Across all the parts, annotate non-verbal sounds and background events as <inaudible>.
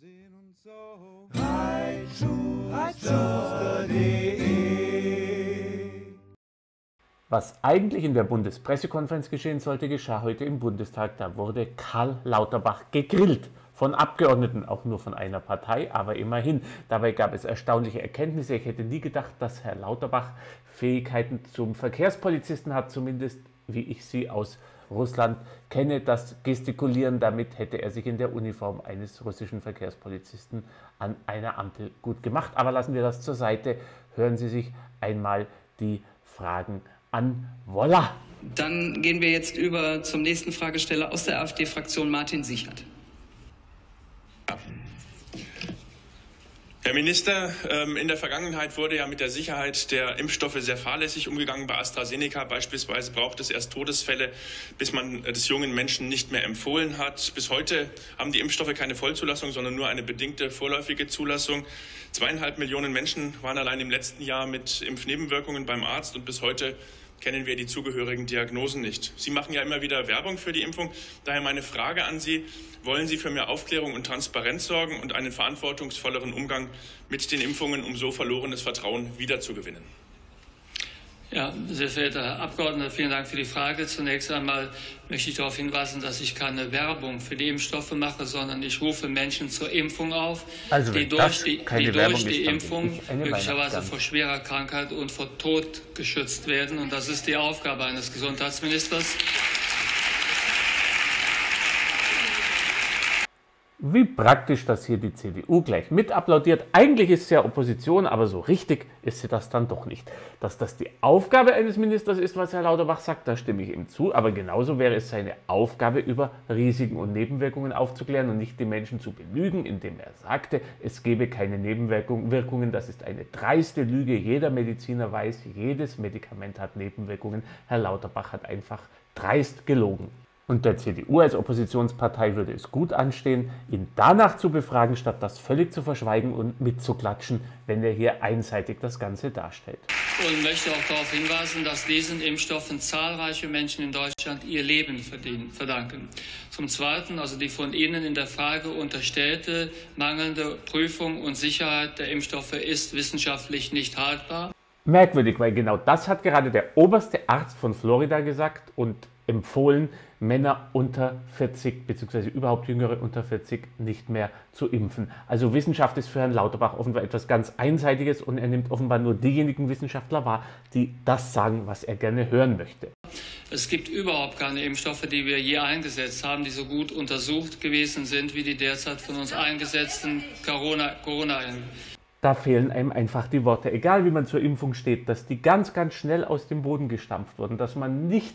sehen uns. Reitschuster.de Was eigentlich in der Bundespressekonferenz geschehen sollte, geschah heute im Bundestag. Da wurde Karl Lauterbach gegrillt. Von Abgeordneten, auch nur von einer Partei, aber immerhin. Dabei gab es erstaunliche Erkenntnisse. Ich hätte nie gedacht, dass Herr Lauterbach Fähigkeiten zum Verkehrspolizisten hat, zumindest wie ich sie aus Russland kenne. Das Gestikulieren, damit hätte er sich in der Uniform eines russischen Verkehrspolizisten an einer Ampel gut gemacht. Aber lassen wir das zur Seite. Hören Sie sich einmal die Fragen an. Voila! Dann gehen wir jetzt über zum nächsten Fragesteller aus der AfD-Fraktion, Martin Sichert. Herr Minister, ähm, in der Vergangenheit wurde ja mit der Sicherheit der Impfstoffe sehr fahrlässig umgegangen. Bei AstraZeneca beispielsweise braucht es erst Todesfälle, bis man das jungen Menschen nicht mehr empfohlen hat. Bis heute haben die Impfstoffe keine Vollzulassung, sondern nur eine bedingte vorläufige Zulassung. Zweieinhalb Millionen Menschen waren allein im letzten Jahr mit Impfnebenwirkungen beim Arzt und bis heute kennen wir die zugehörigen Diagnosen nicht. Sie machen ja immer wieder Werbung für die Impfung. Daher meine Frage an Sie. Wollen Sie für mehr Aufklärung und Transparenz sorgen und einen verantwortungsvolleren Umgang mit den Impfungen, um so verlorenes Vertrauen wiederzugewinnen? Ja, sehr verehrter Herr Abgeordneter, vielen Dank für die Frage. Zunächst einmal möchte ich darauf hinweisen, dass ich keine Werbung für die Impfstoffe mache, sondern ich rufe Menschen zur Impfung auf, Also, die durch die, die, durch die Impfung möglicherweise vor schwerer Krankheit und vor Tod geschützt werden. Und das ist die Aufgabe eines Gesundheitsministers. Wie praktisch, dass hier die CDU gleich mit applaudiert. Eigentlich ist sie ja Opposition, aber so richtig ist sie das dann doch nicht. Dass das die Aufgabe eines Ministers ist, was Herr Lauterbach sagt, da stimme ich ihm zu. Aber genauso wäre es seine Aufgabe, über Risiken und Nebenwirkungen aufzuklären und nicht die Menschen zu belügen, indem er sagte, es gebe keine Nebenwirkungen. Das ist eine dreiste Lüge. Jeder Mediziner weiß, jedes Medikament hat Nebenwirkungen. Herr Lauterbach hat einfach dreist gelogen. Und der CDU als Oppositionspartei würde es gut anstehen, ihn danach zu befragen, statt das völlig zu verschweigen und mitzuklatschen, wenn er hier einseitig das Ganze darstellt. Und möchte auch darauf hinweisen, dass diesen Impfstoffen zahlreiche Menschen in Deutschland ihr Leben verdanken. Zum Zweiten, also die von Ihnen in der Frage unterstellte mangelnde Prüfung und Sicherheit der Impfstoffe ist wissenschaftlich nicht haltbar. Merkwürdig, weil genau das hat gerade der oberste Arzt von Florida gesagt und empfohlen, Männer unter 40 bzw. überhaupt Jüngere unter 40 nicht mehr zu impfen. Also Wissenschaft ist für Herrn Lauterbach offenbar etwas ganz Einseitiges und er nimmt offenbar nur diejenigen Wissenschaftler wahr, die das sagen, was er gerne hören möchte. Es gibt überhaupt keine Impfstoffe, die wir je eingesetzt haben, die so gut untersucht gewesen sind wie die derzeit von uns eingesetzten Corona- Corona-Impfstoffe. Da fehlen einem einfach die Worte. Egal wie man zur Impfung steht, dass die ganz, ganz schnell aus dem Boden gestampft wurden, dass man nicht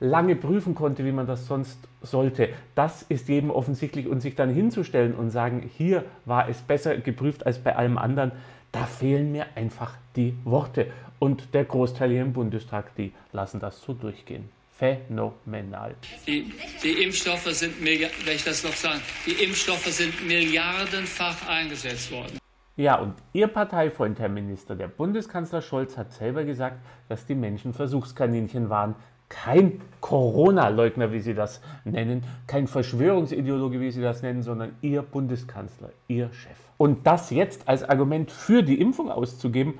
lange prüfen konnte, wie man das sonst sollte. Das ist jedem offensichtlich und sich dann hinzustellen und sagen, hier war es besser geprüft als bei allem anderen, da fehlen mir einfach die Worte. Und der Großteil hier im Bundestag, die lassen das so durchgehen. Phänomenal. Die, die Impfstoffe sind, wenn ich das noch sagen, die Impfstoffe sind milliardenfach eingesetzt worden. Ja, und Ihr Parteifreund, Herr Minister, der Bundeskanzler Scholz, hat selber gesagt, dass die Menschen Versuchskaninchen waren. Kein Corona-Leugner, wie Sie das nennen, kein Verschwörungsideologe, wie Sie das nennen, sondern Ihr Bundeskanzler, Ihr Chef. Und das jetzt als Argument für die Impfung auszugeben,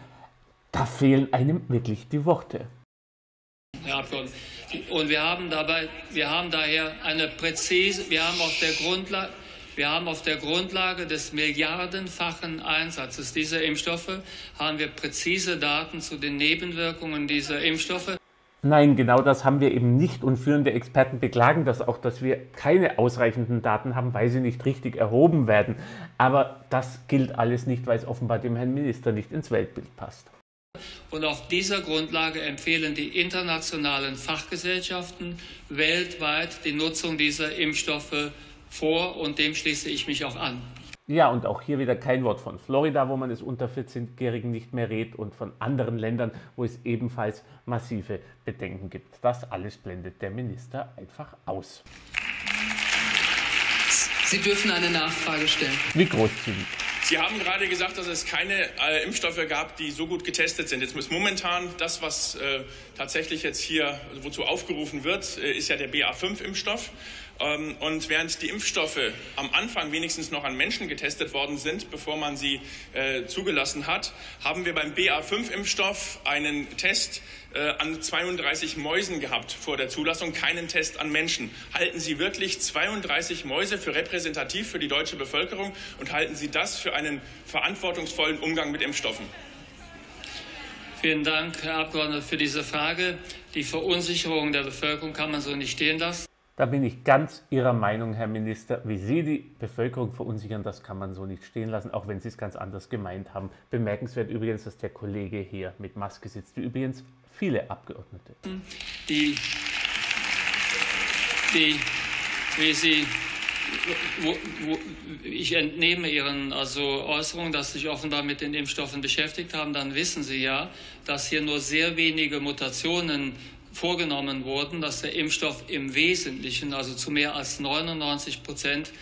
da fehlen einem wirklich die Worte. Herr Abgeordneter. Und wir haben dabei, wir haben daher eine präzise, wir haben auf der Grundlage, wir haben auf der Grundlage des milliardenfachen Einsatzes dieser Impfstoffe haben wir präzise Daten zu den Nebenwirkungen dieser Impfstoffe. Nein, genau das haben wir eben nicht und führende Experten beklagen das auch, dass wir keine ausreichenden Daten haben, weil sie nicht richtig erhoben werden. Aber das gilt alles nicht, weil es offenbar dem Herrn Minister nicht ins Weltbild passt. Und auf dieser Grundlage empfehlen die internationalen Fachgesellschaften weltweit die Nutzung dieser Impfstoffe vor und dem schließe ich mich auch an. Ja, und auch hier wieder kein Wort von Florida, wo man es unter 14-Jährigen nicht mehr redet und von anderen Ländern, wo es ebenfalls massive Bedenken gibt. Das alles blendet der Minister einfach aus. Sie dürfen eine Nachfrage stellen. Wie großzügig. Sie haben gerade gesagt, dass es keine äh, Impfstoffe gab, die so gut getestet sind. Jetzt ist momentan das, was äh, tatsächlich jetzt hier, also wozu aufgerufen wird, äh, ist ja der BA5-Impfstoff. Ähm, und während die Impfstoffe am Anfang wenigstens noch an Menschen getestet worden sind, bevor man sie äh, zugelassen hat, haben wir beim BA5-Impfstoff einen Test äh, an 32 Mäusen gehabt vor der Zulassung, keinen Test an Menschen. Halten Sie wirklich 32 Mäuse für repräsentativ für die deutsche Bevölkerung und halten Sie das für einen verantwortungsvollen Umgang mit Impfstoffen? Vielen Dank, Herr Abgeordneter, für diese Frage. Die Verunsicherung der Bevölkerung kann man so nicht stehen lassen. Da bin ich ganz Ihrer Meinung, Herr Minister. Wie Sie die Bevölkerung verunsichern, das kann man so nicht stehen lassen, auch wenn Sie es ganz anders gemeint haben. Bemerkenswert übrigens, dass der Kollege hier mit Maske sitzt, wie übrigens viele Abgeordnete. Die, die wie Sie wo, wo, ich entnehme Ihren also Äußerungen, dass Sie sich offenbar mit den Impfstoffen beschäftigt haben, dann wissen Sie ja, dass hier nur sehr wenige Mutationen vorgenommen wurden, dass der Impfstoff im Wesentlichen, also zu mehr als 99 Prozent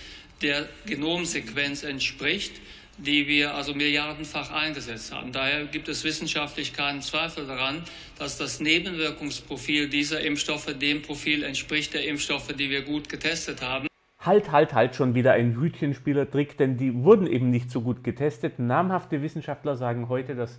der Genomsequenz entspricht, die wir also milliardenfach eingesetzt haben. Daher gibt es wissenschaftlich keinen Zweifel daran, dass das Nebenwirkungsprofil dieser Impfstoffe dem Profil entspricht der Impfstoffe, die wir gut getestet haben. Halt, halt, halt, schon wieder ein Hütchenspielertrick, denn die wurden eben nicht so gut getestet. Namhafte Wissenschaftler sagen heute, dass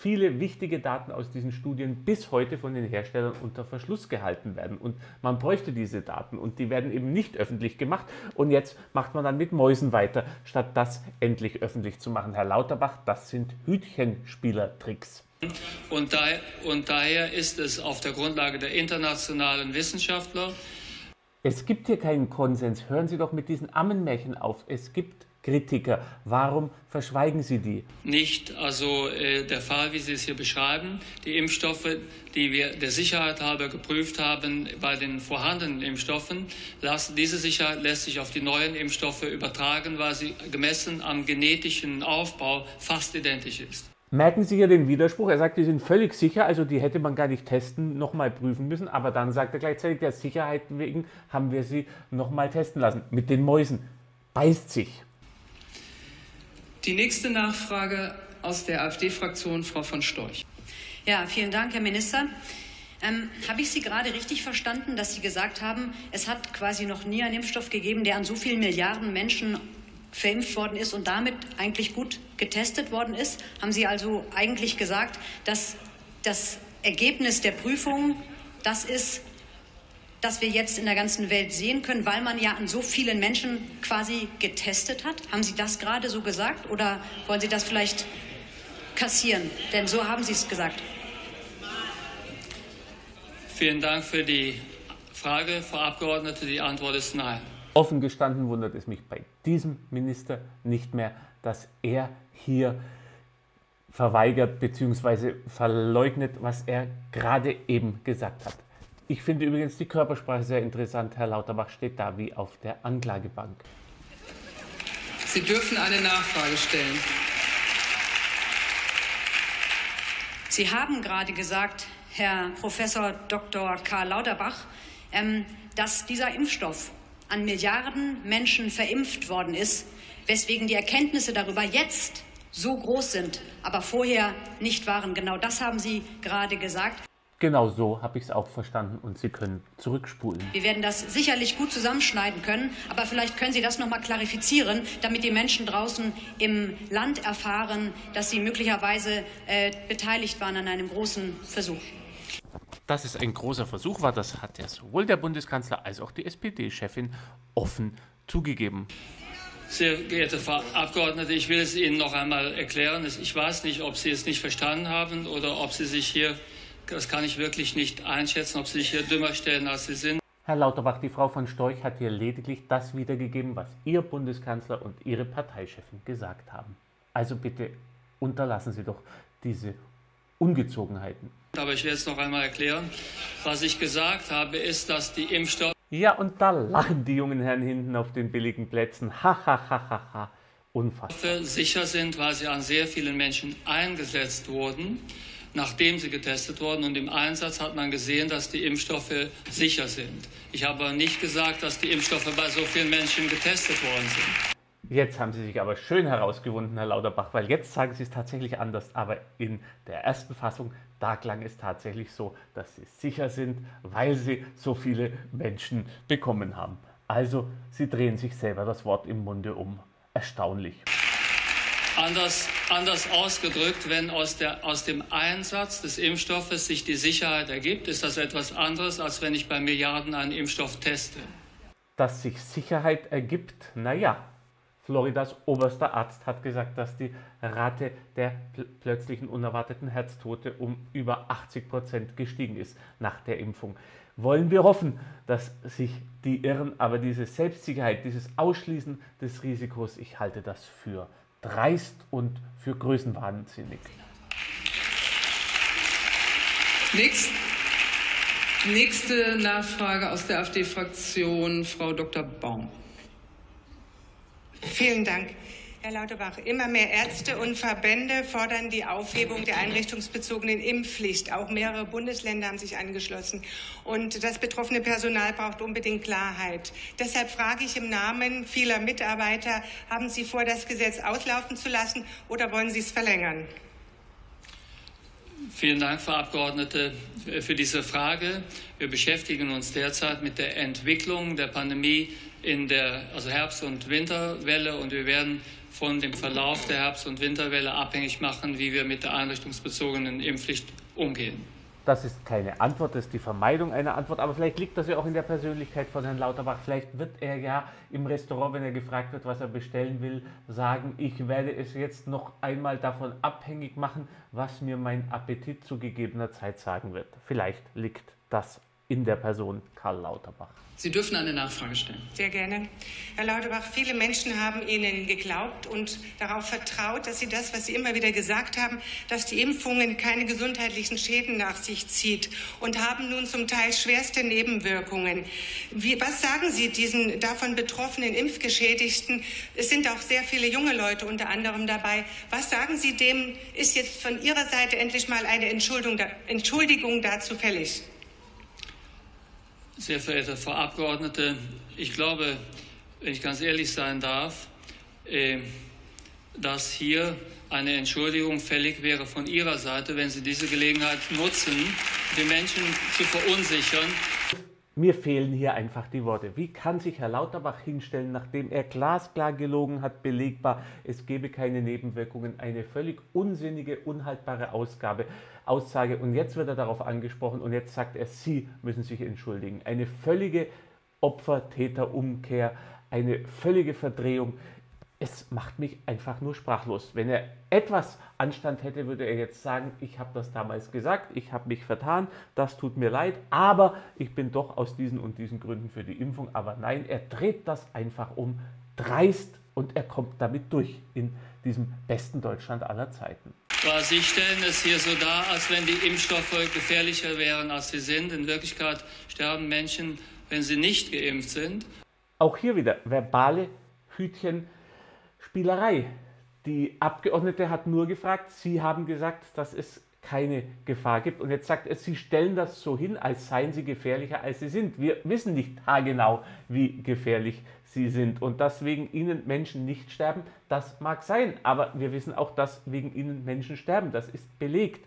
viele wichtige Daten aus diesen Studien bis heute von den Herstellern unter Verschluss gehalten werden. Und man bräuchte diese Daten und die werden eben nicht öffentlich gemacht. Und jetzt macht man dann mit Mäusen weiter, statt das endlich öffentlich zu machen. Herr Lauterbach, das sind Hütchenspielertricks. Und daher, und daher ist es auf der Grundlage der internationalen Wissenschaftler. Es gibt hier keinen Konsens. Hören Sie doch mit diesen Ammenmärchen auf. Es gibt Kritiker. Warum verschweigen Sie die? Nicht also äh, der Fall, wie Sie es hier beschreiben. Die Impfstoffe, die wir der Sicherheit halber geprüft haben bei den vorhandenen Impfstoffen, lassen, diese Sicherheit lässt sich auf die neuen Impfstoffe übertragen, weil sie gemessen am genetischen Aufbau fast identisch ist. Merken Sie hier den Widerspruch? Er sagt, die sind völlig sicher, also die hätte man gar nicht testen, nochmal prüfen müssen, aber dann sagt er gleichzeitig, der Sicherheit wegen haben wir sie nochmal testen lassen. Mit den Mäusen. Beißt sich. Die nächste Nachfrage aus der AfD-Fraktion, Frau von Storch. Ja, vielen Dank, Herr Minister. Ähm, Habe ich Sie gerade richtig verstanden, dass Sie gesagt haben, es hat quasi noch nie einen Impfstoff gegeben, der an so vielen Milliarden Menschen verimpft worden ist und damit eigentlich gut getestet worden ist? Haben Sie also eigentlich gesagt, dass das Ergebnis der Prüfung das ist, das wir jetzt in der ganzen Welt sehen können, weil man ja an so vielen Menschen quasi getestet hat? Haben Sie das gerade so gesagt oder wollen Sie das vielleicht kassieren? Denn so haben Sie es gesagt. Vielen Dank für die Frage, Frau Abgeordnete. Die Antwort ist nein. Offen gestanden wundert es mich bei diesem Minister nicht mehr, dass er hier verweigert bzw. verleugnet, was er gerade eben gesagt hat. Ich finde übrigens die Körpersprache sehr interessant. Herr Lauterbach steht da wie auf der Anklagebank. Sie dürfen eine Nachfrage stellen. Sie haben gerade gesagt, Herr Professor Dr. Karl Lauterbach, ähm, dass dieser Impfstoff an Milliarden Menschen verimpft worden ist, weswegen die Erkenntnisse darüber jetzt so groß sind, aber vorher nicht waren. Genau das haben Sie gerade gesagt. Genau so habe ich es auch verstanden und Sie können zurückspulen. Wir werden das sicherlich gut zusammenschneiden können, aber vielleicht können Sie das noch mal klarifizieren, damit die Menschen draußen im Land erfahren, dass sie möglicherweise äh, beteiligt waren an einem großen Versuch. Dass es ein großer Versuch war, das hat ja sowohl der Bundeskanzler als auch die SPD-Chefin offen zugegeben. Sehr geehrte Frau Abgeordnete, ich will es Ihnen noch einmal erklären. Ich weiß nicht, ob Sie es nicht verstanden haben oder ob Sie sich hier das kann ich wirklich nicht einschätzen, ob Sie sich hier dümmer stellen, als Sie sind. Herr Lauterbach, die Frau von Storch hat hier lediglich das wiedergegeben, was Ihr Bundeskanzler und Ihre Parteichefin gesagt haben. Also bitte unterlassen Sie doch diese Ungezogenheiten. Aber ich werde es noch einmal erklären. Was ich gesagt habe, ist, dass die Impfstoffe. Ja, und da lachen die jungen Herren hinten auf den billigen Plätzen. Ha, ha, ha, ha, ha. Unfassbar. sicher sind, weil sie an sehr vielen Menschen eingesetzt wurden nachdem sie getestet wurden. Und im Einsatz hat man gesehen, dass die Impfstoffe sicher sind. Ich habe aber nicht gesagt, dass die Impfstoffe bei so vielen Menschen getestet worden sind. Jetzt haben Sie sich aber schön herausgewunden, Herr Lauterbach, weil jetzt sagen Sie es tatsächlich anders. Aber in der ersten Fassung, da klang es tatsächlich so, dass Sie sicher sind, weil Sie so viele Menschen bekommen haben. Also, sie drehen sich selber das Wort im Munde um. Erstaunlich. Anders, anders ausgedrückt, wenn aus, der, aus dem Einsatz des Impfstoffes sich die Sicherheit ergibt, ist das etwas anderes, als wenn ich bei Milliarden einen Impfstoff teste. Dass sich Sicherheit ergibt, naja, Floridas oberster Arzt hat gesagt, dass die Rate der pl plötzlichen unerwarteten Herztote um über 80 Prozent gestiegen ist nach der Impfung. Wollen wir hoffen, dass sich die irren, aber diese Selbstsicherheit, dieses Ausschließen des Risikos, ich halte das für dreist und für größenwahnsinnig. Nächst, nächste Nachfrage aus der AfD-Fraktion, Frau Dr. Baum. Vielen Dank. Herr Lauterbach, immer mehr Ärzte und Verbände fordern die Aufhebung der einrichtungsbezogenen Impfpflicht. Auch mehrere Bundesländer haben sich angeschlossen. Und das betroffene Personal braucht unbedingt Klarheit. Deshalb frage ich im Namen vieler Mitarbeiter, haben Sie vor, das Gesetz auslaufen zu lassen oder wollen Sie es verlängern? Vielen Dank, Frau Abgeordnete, für diese Frage. Wir beschäftigen uns derzeit mit der Entwicklung der Pandemie in der also Herbst- und Winterwelle und wir werden von dem Verlauf der Herbst- und Winterwelle abhängig machen, wie wir mit der einrichtungsbezogenen Impfpflicht umgehen. Das ist keine Antwort, das ist die Vermeidung einer Antwort, aber vielleicht liegt das ja auch in der Persönlichkeit von Herrn Lauterbach. Vielleicht wird er ja im Restaurant, wenn er gefragt wird, was er bestellen will, sagen, ich werde es jetzt noch einmal davon abhängig machen, was mir mein Appetit zu gegebener Zeit sagen wird. Vielleicht liegt das in der Person Karl Lauterbach. Sie dürfen eine Nachfrage stellen. Sehr gerne. Herr Lauterbach, viele Menschen haben Ihnen geglaubt und darauf vertraut, dass Sie das, was Sie immer wieder gesagt haben, dass die Impfungen keine gesundheitlichen Schäden nach sich zieht und haben nun zum Teil schwerste Nebenwirkungen. Wie, was sagen Sie diesen davon betroffenen Impfgeschädigten? Es sind auch sehr viele junge Leute unter anderem dabei. Was sagen Sie dem? Ist jetzt von Ihrer Seite endlich mal eine Entschuldigung, Entschuldigung dazu fällig? Sehr verehrte Frau Abgeordnete, ich glaube, wenn ich ganz ehrlich sein darf, äh, dass hier eine Entschuldigung fällig wäre von Ihrer Seite, wenn Sie diese Gelegenheit nutzen, die Menschen zu verunsichern. Mir fehlen hier einfach die Worte. Wie kann sich Herr Lauterbach hinstellen, nachdem er glasklar gelogen hat, belegbar, es gebe keine Nebenwirkungen, eine völlig unsinnige, unhaltbare Ausgabe, Aussage und jetzt wird er darauf angesprochen und jetzt sagt er, Sie müssen sich entschuldigen. Eine völlige Opfer-Täter-Umkehr, eine völlige Verdrehung es macht mich einfach nur sprachlos. Wenn er etwas Anstand hätte, würde er jetzt sagen, ich habe das damals gesagt, ich habe mich vertan, das tut mir leid, aber ich bin doch aus diesen und diesen Gründen für die Impfung. Aber nein, er dreht das einfach um, dreist und er kommt damit durch in diesem besten Deutschland aller Zeiten. Sie stellen es hier so dar, als wenn die Impfstoffe gefährlicher wären, als sie sind. In Wirklichkeit sterben Menschen, wenn sie nicht geimpft sind. Auch hier wieder verbale Hütchen Spielerei. Die Abgeordnete hat nur gefragt, Sie haben gesagt, dass es keine Gefahr gibt. Und jetzt sagt er, Sie stellen das so hin, als seien Sie gefährlicher, als Sie sind. Wir wissen nicht haargenau, wie gefährlich Sie sind. Und dass wegen Ihnen Menschen nicht sterben, das mag sein. Aber wir wissen auch, dass wegen Ihnen Menschen sterben. Das ist belegt.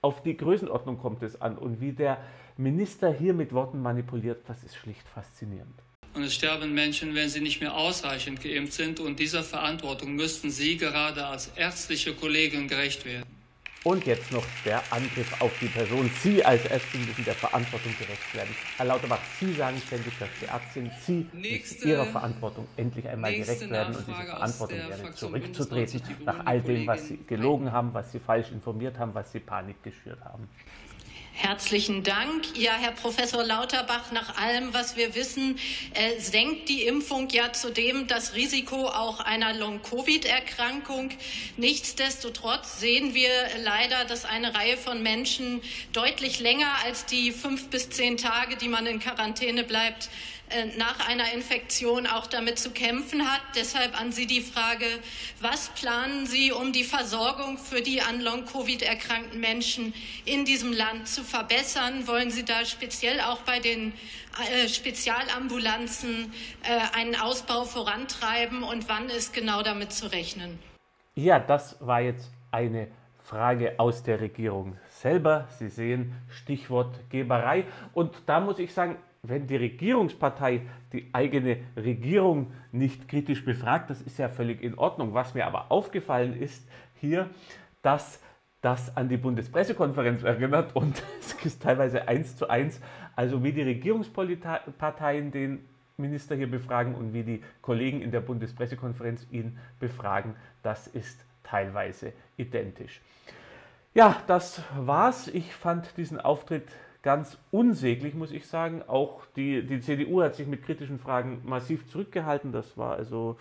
Auf die Größenordnung kommt es an. Und wie der Minister hier mit Worten manipuliert, das ist schlicht faszinierend und es sterben Menschen, wenn sie nicht mehr ausreichend geimpft sind. Und dieser Verantwortung müssten Sie gerade als ärztliche Kollegin gerecht werden. Und jetzt noch der Angriff auf die Person. Sie als Ärztin müssen der Verantwortung gerecht werden. Herr Lauterbach, Sie sagen ständig, dass Sie Arzt sind. Sie nächste, müssen Ihrer Verantwortung endlich einmal gerecht werden und diese Verantwortung gerne zurückzutreten nach all dem, was Sie gelogen haben, was Sie falsch informiert haben, was Sie Panik geschürt haben. Herzlichen Dank. Ja, Herr Professor Lauterbach, nach allem, was wir wissen, äh, senkt die Impfung ja zudem das Risiko auch einer Long-Covid-Erkrankung. Nichtsdestotrotz sehen wir leider, dass eine Reihe von Menschen deutlich länger als die fünf bis zehn Tage, die man in Quarantäne bleibt, nach einer Infektion auch damit zu kämpfen hat. Deshalb an Sie die Frage, was planen Sie, um die Versorgung für die an Long-Covid erkrankten Menschen in diesem Land zu verbessern? Wollen Sie da speziell auch bei den äh, Spezialambulanzen äh, einen Ausbau vorantreiben und wann ist genau damit zu rechnen? Ja, das war jetzt eine Frage aus der Regierung selber. Sie sehen Stichwort Geberei. Und da muss ich sagen, wenn die Regierungspartei die eigene Regierung nicht kritisch befragt, das ist ja völlig in Ordnung. Was mir aber aufgefallen ist hier, dass das an die Bundespressekonferenz erinnert und <laughs> es ist teilweise eins zu eins, also wie die Regierungsparteien den Minister hier befragen und wie die Kollegen in der Bundespressekonferenz ihn befragen, das ist teilweise identisch. Ja, das war's. Ich fand diesen Auftritt ganz unsäglich, muss ich sagen. Auch die, die CDU hat sich mit kritischen Fragen massiv zurückgehalten. Das war also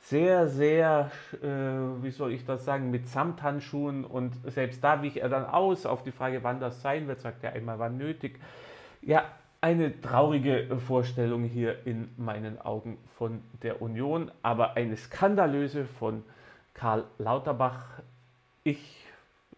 sehr, sehr, äh, wie soll ich das sagen, mit Samthandschuhen und selbst da wich er dann aus auf die Frage, wann das sein wird, sagt er einmal, wann nötig. Ja, eine traurige Vorstellung hier in meinen Augen von der Union, aber eine skandalöse von Karl Lauterbach. Ich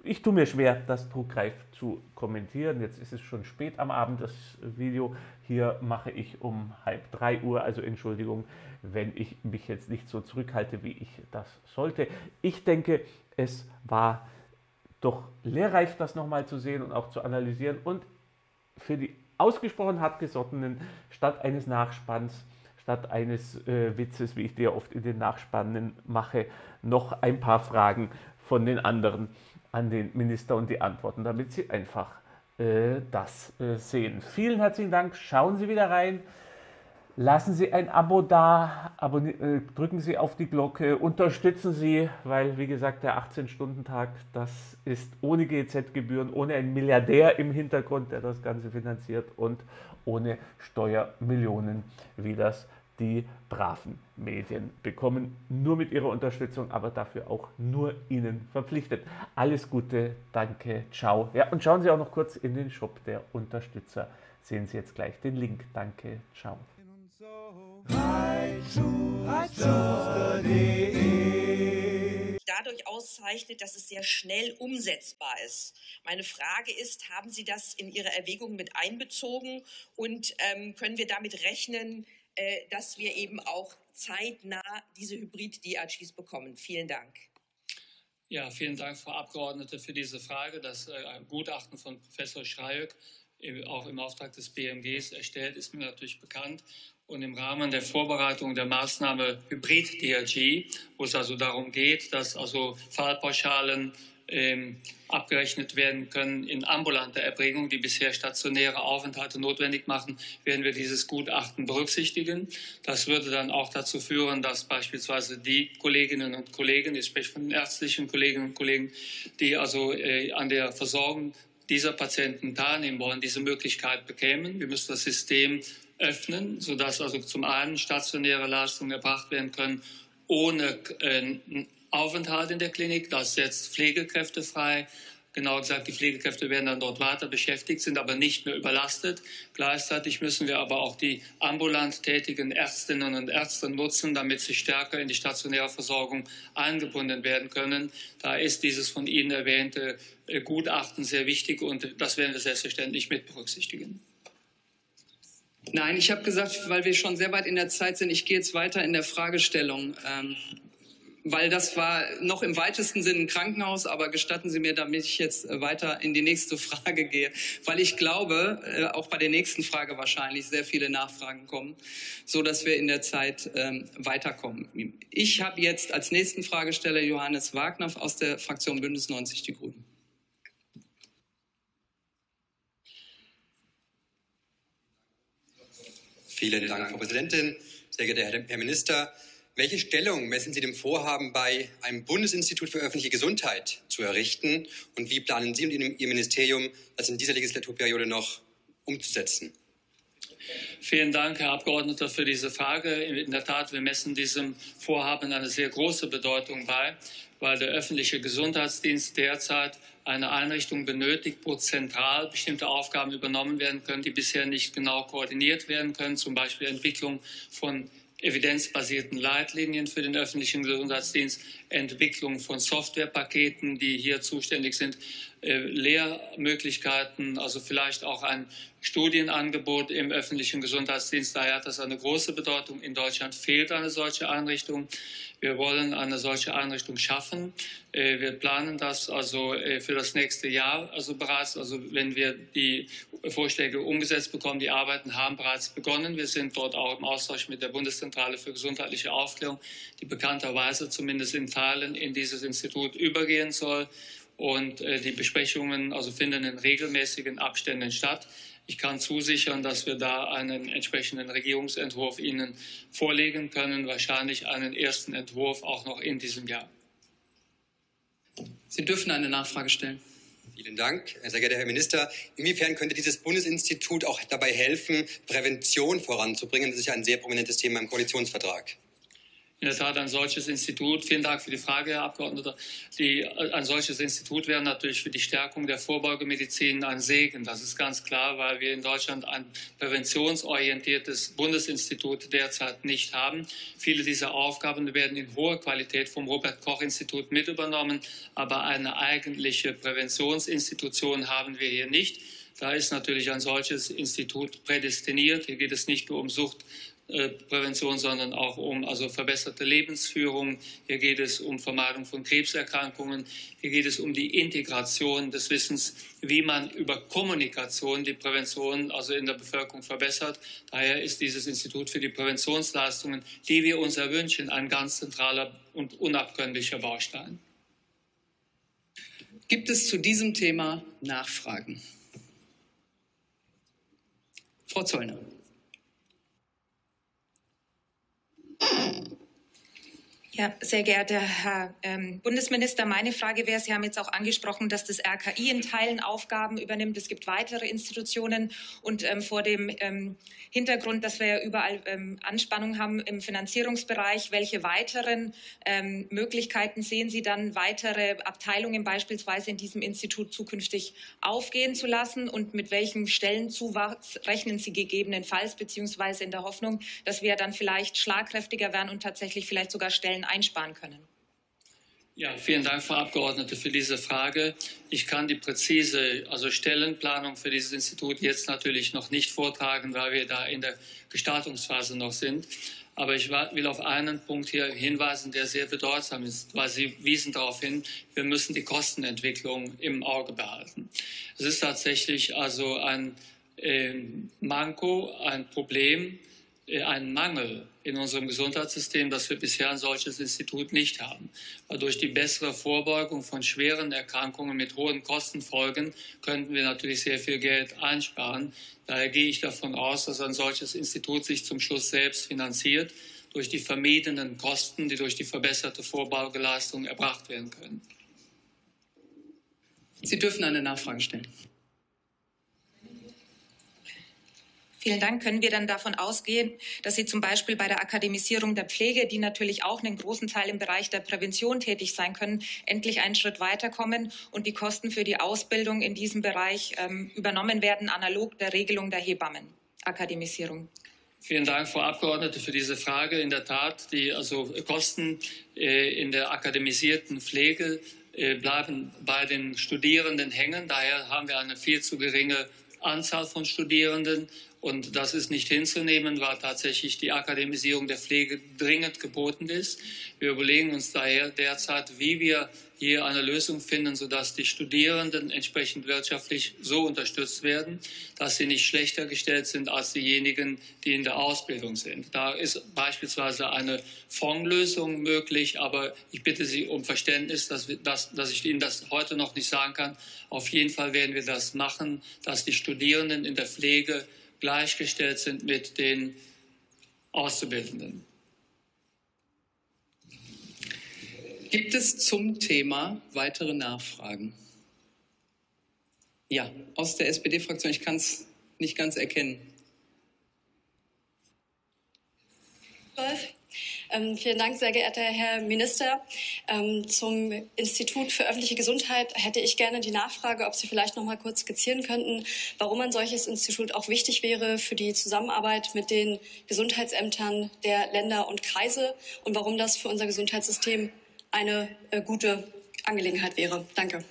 ich tue mir schwer, das druckreif zu kommentieren. Jetzt ist es schon spät am Abend, das Video. Hier mache ich um halb drei Uhr, also Entschuldigung, wenn ich mich jetzt nicht so zurückhalte, wie ich das sollte. Ich denke, es war doch lehrreich, das nochmal zu sehen und auch zu analysieren. Und für die ausgesprochen hartgesottenen, statt eines Nachspanns, statt eines äh, Witzes, wie ich dir oft in den Nachspannen mache, noch ein paar Fragen von den anderen an den Minister und die Antworten, damit Sie einfach äh, das äh, sehen. Vielen herzlichen Dank. Schauen Sie wieder rein. Lassen Sie ein Abo da, äh, drücken Sie auf die Glocke, unterstützen Sie, weil wie gesagt, der 18-Stunden-Tag, das ist ohne GEZ-Gebühren, ohne einen Milliardär im Hintergrund, der das Ganze finanziert und ohne Steuermillionen, wie das die braven Medien bekommen. Nur mit ihrer Unterstützung, aber dafür auch nur ihnen verpflichtet. Alles Gute, danke, ciao. Ja, und schauen Sie auch noch kurz in den Shop der Unterstützer. Sehen Sie jetzt gleich den Link. Danke, ciao. dadurch auszeichnet, dass es sehr schnell umsetzbar ist. Meine Frage ist, haben Sie das in Ihre Erwägungen mit einbezogen und ähm, können wir damit rechnen, äh, dass wir eben auch zeitnah diese Hybrid-DRGs bekommen. Vielen Dank. Ja, vielen Dank, Frau Abgeordnete, für diese Frage. Das äh, Gutachten von Professor Schreiök, auch im Auftrag des BMGs erstellt, ist mir natürlich bekannt. Und im Rahmen der Vorbereitung der Maßnahme Hybrid-DRG, wo es also darum geht, dass also Fallpauschalen ähm, abgerechnet werden können in ambulanter Erbringung, die bisher stationäre Aufenthalte notwendig machen, werden wir dieses Gutachten berücksichtigen. Das würde dann auch dazu führen, dass beispielsweise die Kolleginnen und Kollegen, ich spreche von den ärztlichen Kolleginnen und Kollegen, die also äh, an der Versorgung dieser Patienten teilnehmen wollen, diese Möglichkeit bekämen. Wir müssen das System öffnen, sodass also zum einen stationäre Leistungen erbracht werden können, ohne äh, Aufenthalt in der Klinik. Das setzt Pflegekräfte frei. Genau gesagt, die Pflegekräfte werden dann dort weiter beschäftigt, sind aber nicht mehr überlastet. Gleichzeitig müssen wir aber auch die ambulant tätigen Ärztinnen und Ärzte nutzen, damit sie stärker in die stationäre Versorgung eingebunden werden können. Da ist dieses von Ihnen erwähnte äh, Gutachten sehr wichtig und das werden wir selbstverständlich mit berücksichtigen. Nein, ich habe gesagt, weil wir schon sehr weit in der Zeit sind, ich gehe jetzt weiter in der Fragestellung. Ähm, weil das war noch im weitesten Sinne ein Krankenhaus, aber gestatten Sie mir, damit ich jetzt äh, weiter in die nächste <laughs> Frage gehe, weil ich glaube, äh, auch bei der nächsten Frage wahrscheinlich sehr viele Nachfragen kommen, so dass wir in der Zeit ähm, weiterkommen. Ich habe jetzt als nächsten Fragesteller Johannes Wagner aus der Fraktion Bündnis 90 Die Grünen. Vielen Dank, Frau Präsidentin. Sehr geehrter Herr Minister, welche Stellung messen Sie dem Vorhaben bei, einem Bundesinstitut für öffentliche Gesundheit zu errichten? Und wie planen Sie und Ihr Ministerium, das in dieser Legislaturperiode noch umzusetzen? Vielen Dank, Herr Abgeordneter, für diese Frage. In der Tat, wir messen diesem Vorhaben eine sehr große Bedeutung bei, weil der öffentliche Gesundheitsdienst derzeit eine Einrichtung benötigt, wo zentral bestimmte Aufgaben übernommen werden können, die bisher nicht genau koordiniert werden können, zum Beispiel Entwicklung von evidenzbasierten Leitlinien für den öffentlichen Gesundheitsdienst, Entwicklung von Softwarepaketen, die hier zuständig sind, äh, Lehrmöglichkeiten, also vielleicht auch ein Studienangebot im öffentlichen Gesundheitsdienst. Daher hat das eine große Bedeutung. In Deutschland fehlt eine solche Einrichtung. Wir wollen eine solche Einrichtung schaffen. Äh, wir planen das also äh, für das nächste Jahr, also bereits, also wenn wir die Vorschläge umgesetzt bekommen, die Arbeiten haben bereits begonnen. Wir sind dort auch im Austausch mit der Bundeszentrale für gesundheitliche Aufklärung, die bekannterweise zumindest in Teilen in dieses Institut übergehen soll und äh, die Besprechungen also finden in regelmäßigen Abständen statt. Ich kann zusichern, dass wir da einen entsprechenden Regierungsentwurf Ihnen vorlegen können, wahrscheinlich einen ersten Entwurf auch noch in diesem Jahr. Sie dürfen eine Nachfrage stellen. Vielen Dank, sehr geehrter Herr Minister. Inwiefern könnte dieses Bundesinstitut auch dabei helfen, Prävention voranzubringen? Das ist ja ein sehr prominentes Thema im Koalitionsvertrag in der Tat ein solches Institut, vielen Dank für die Frage, Herr Abgeordneter, die, ein solches Institut wäre natürlich für die Stärkung der Vorbeugemedizin ein Segen. Das ist ganz klar, weil wir in Deutschland ein präventionsorientiertes Bundesinstitut derzeit nicht haben. Viele dieser Aufgaben werden in hoher Qualität vom Robert-Koch-Institut mit übernommen, aber eine eigentliche Präventionsinstitution haben wir hier nicht. Da ist natürlich ein solches Institut prädestiniert. Hier geht es nicht nur um Sucht, äh, Prävention, sondern auch um also verbesserte Lebensführung. Hier geht es um Vermeidung von Krebserkrankungen. Hier geht es um die Integration des Wissens, wie man über Kommunikation die Prävention also in der Bevölkerung verbessert. Daher ist dieses Institut für die Präventionsleistungen, die wir uns erwünschen, ein ganz zentraler und unabkömmlicher Baustein. Gibt es zu diesem Thema Nachfragen? Frau Zollner. Thank you. Ja, sehr geehrter Herr ähm, Bundesminister, meine Frage wäre, Sie haben jetzt auch angesprochen, dass das RKI in Teilen Aufgaben übernimmt. Es gibt weitere Institutionen und ähm, vor dem ähm, Hintergrund, dass wir ja überall ähm, Anspannung haben im Finanzierungsbereich, welche weiteren ähm, Möglichkeiten sehen Sie dann, weitere Abteilungen beispielsweise in diesem Institut zukünftig aufgehen zu lassen und mit welchem Stellenzuwachs rechnen Sie gegebenenfalls, beziehungsweise in der Hoffnung, dass wir dann vielleicht schlagkräftiger werden und tatsächlich vielleicht sogar Stellen Stellen einsparen können? Ja, vielen Dank, Frau Abgeordnete, für diese Frage. Ich kann die präzise also Stellenplanung für dieses Institut jetzt natürlich noch nicht vortragen, weil wir da in der Gestaltungsphase noch sind. Aber ich will auf einen Punkt hier hinweisen, der sehr bedeutsam ist, weil Sie wiesen darauf hin, wir müssen die Kostenentwicklung im Auge behalten. Es ist tatsächlich also ein äh, Manko, ein Problem, ein Mangel in unserem Gesundheitssystem, dass wir bisher ein solches Institut nicht haben. Weil durch die bessere Vorbeugung von schweren Erkrankungen mit hohen Kostenfolgen könnten wir natürlich sehr viel Geld einsparen. Daher gehe ich davon aus, dass ein solches Institut sich zum Schluss selbst finanziert durch die vermiedenen Kosten, die durch die verbesserte Vorbeugeleistung erbracht werden können. Sie dürfen eine Nachfrage stellen. Vielen Dank. Können wir dann davon ausgehen, dass Sie zum Beispiel bei der Akademisierung der Pflege, die natürlich auch einen großen Teil im Bereich der Prävention tätig sein können, endlich einen Schritt weiterkommen und die Kosten für die Ausbildung in diesem Bereich ähm, übernommen werden, analog der Regelung der Hebammenakademisierung? Vielen Dank, Frau Abgeordnete, für diese Frage. In der Tat, die also Kosten äh, in der akademisierten Pflege äh, bleiben bei den Studierenden hängen. Daher haben wir eine viel zu geringe Anzahl von Studierenden und das ist nicht hinzunehmen, weil tatsächlich die Akademisierung der Pflege dringend geboten ist. Wir überlegen uns daher derzeit, wie wir hier eine Lösung finden, sodass die Studierenden entsprechend wirtschaftlich so unterstützt werden, dass sie nicht schlechter gestellt sind als diejenigen, die in der Ausbildung sind. Da ist beispielsweise eine Fondslösung möglich, aber ich bitte Sie um Verständnis, dass, wir, dass, dass ich Ihnen das heute noch nicht sagen kann. Auf jeden Fall werden wir das machen, dass die Studierenden in der Pflege gleichgestellt sind mit den Auszubildenden. Gibt es zum Thema weitere Nachfragen? Ja, aus der SPD-Fraktion. Ich kann es nicht ganz erkennen. Wolf. Ähm, vielen Dank, sehr geehrter Herr Minister. Ähm, zum Institut für öffentliche Gesundheit hätte ich gerne die Nachfrage, ob Sie vielleicht noch mal kurz skizzieren könnten, warum ein solches Institut auch wichtig wäre für die Zusammenarbeit mit den Gesundheitsämtern der Länder und Kreise und warum das für unser Gesundheitssystem eine äh, gute Angelegenheit wäre. Danke.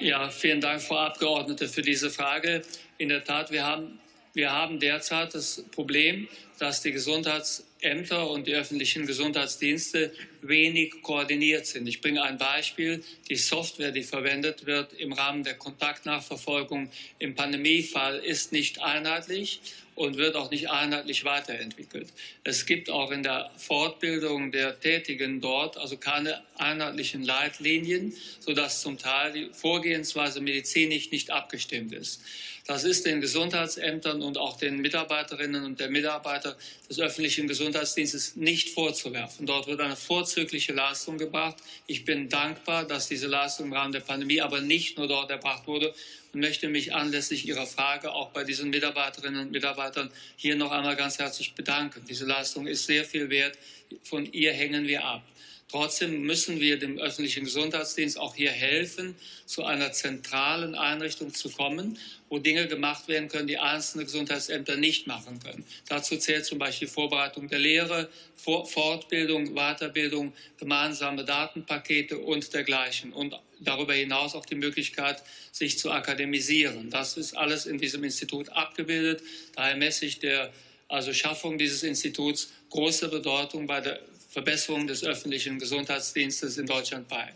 Ja, vielen Dank, Frau Abgeordnete, für diese Frage. In der Tat, wir haben, wir haben derzeit das Problem, dass die Gesundheitsämter und die öffentlichen Gesundheitsdienste wenig koordiniert sind. Ich bringe ein Beispiel. Die Software, die verwendet wird im Rahmen der Kontaktnachverfolgung im Pandemiefall, ist nicht einheitlich und wird auch nicht einheitlich weiterentwickelt. Es gibt auch in der Fortbildung der Tätigen dort also keine einheitlichen Leitlinien, sodass zum Teil die Vorgehensweise medizinisch nicht abgestimmt ist. Das ist den Gesundheitsämtern und auch den Mitarbeiterinnen und der Mitarbeiter des öffentlichen Gesundheitsdienstes nicht vorzuwerfen. Dort wird eine vorzügliche Leistung gebracht. Ich bin dankbar, dass diese Leistung im Rahmen der Pandemie aber nicht nur dort erbracht wurde und möchte mich anlässlich Ihrer Frage auch bei diesen Mitarbeiterinnen und Mitarbeitern hier noch einmal ganz herzlich bedanken. Diese Leistung ist sehr viel wert. Von ihr hängen wir ab. Trotzdem müssen wir dem öffentlichen Gesundheitsdienst auch hier helfen, zu einer zentralen Einrichtung zu kommen, wo Dinge gemacht werden können, die einzelne Gesundheitsämter nicht machen können. Dazu zählt zum Beispiel Vorbereitung der Lehre, Fortbildung, Weiterbildung, gemeinsame Datenpakete und dergleichen. Und darüber hinaus auch die Möglichkeit, sich zu akademisieren. Das ist alles in diesem Institut abgebildet. Daher messe ich der also Schaffung dieses Instituts große Bedeutung bei der Verbesserung des öffentlichen Gesundheitsdienstes in Deutschland bei.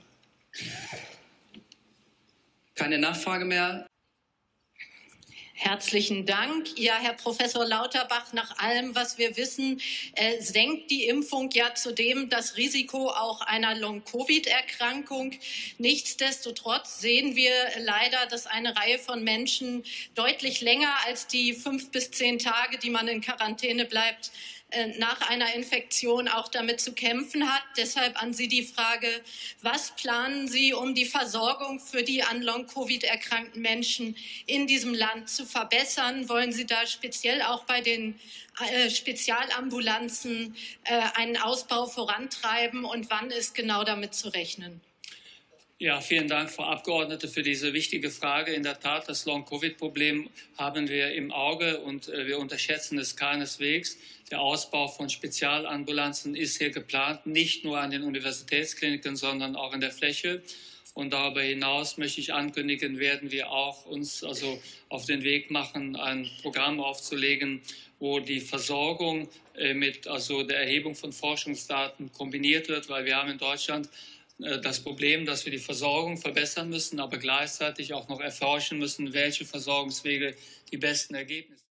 Keine Nachfrage mehr. Herzlichen Dank. Ja, Herr Professor Lauterbach, nach allem, was wir wissen, äh, senkt die Impfung ja zudem das Risiko auch einer Long-Covid-Erkrankung. Nichtsdestotrotz sehen wir leider, dass eine Reihe von Menschen deutlich länger als die fünf bis zehn Tage, die man in Quarantäne bleibt, nach einer Infektion auch damit zu kämpfen hat. Deshalb an Sie die Frage, was planen Sie, um die Versorgung für die an Long-Covid erkrankten Menschen in diesem Land zu verbessern? Wollen Sie da speziell auch bei den äh, Spezialambulanzen äh, einen Ausbau vorantreiben und wann ist genau damit zu rechnen? Ja, vielen Dank, Frau Abgeordnete, für diese wichtige Frage. In der Tat, das Long-Covid-Problem haben wir im Auge und äh, wir unterschätzen es keineswegs. Der Ausbau von Spezialambulanzen ist hier geplant, nicht nur an den Universitätskliniken, sondern auch in der Fläche. Und darüber hinaus möchte ich ankündigen, werden wir auch uns also auf den Weg machen, ein Programm aufzulegen, wo die Versorgung äh, mit also der Erhebung von Forschungsdaten kombiniert wird, weil wir haben in Deutschland das Problem, dass wir die Versorgung verbessern müssen, aber gleichzeitig auch noch erforschen müssen, welche Versorgungswege die besten Ergebnisse